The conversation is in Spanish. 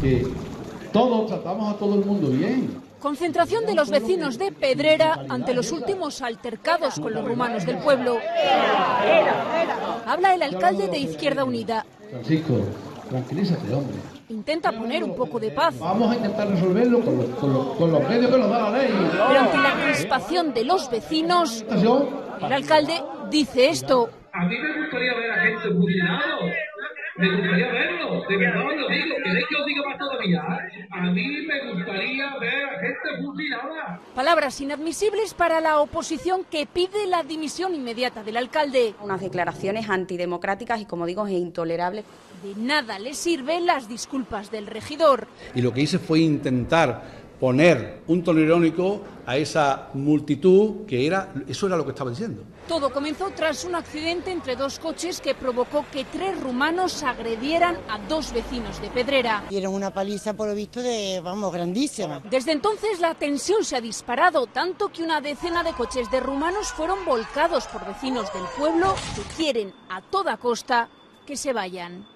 Que todos tratamos a todo el mundo bien. Concentración de los vecinos de Pedrera ante los últimos altercados con los rumanos del pueblo. Habla el alcalde de Izquierda Unida. Francisco, tranquilízate, hombre. Intenta poner un poco de paz. Vamos a intentar resolverlo con los, con los- con los medios que nos da la ley. Pero ante la crispación de los vecinos, el alcalde dice esto. A mí me gustaría ver a gente fusilado. Me gustaría verlo, de verdad os lo digo. ¿Queréis que os diga más todavía? A mí me gustaría ver a gente fusilada. Palabras inadmisibles para la oposición que pide la dimisión inmediata del alcalde. Unas declaraciones antidemocráticas y, como digo, es intolerable. De nada le sirven las disculpas del regidor. Y lo que hice fue intentar poner un tono irónico a esa multitud que era, eso era lo que estaba diciendo. Todo comenzó tras un accidente entre dos coches que provocó que tres rumanos agredieran a dos vecinos de Pedrera. Dieron una paliza, por lo visto, de, vamos, grandísima. Desde entonces la tensión se ha disparado, tanto que una decena de coches de rumanos fueron volcados por vecinos del pueblo que quieren a toda costa que se vayan.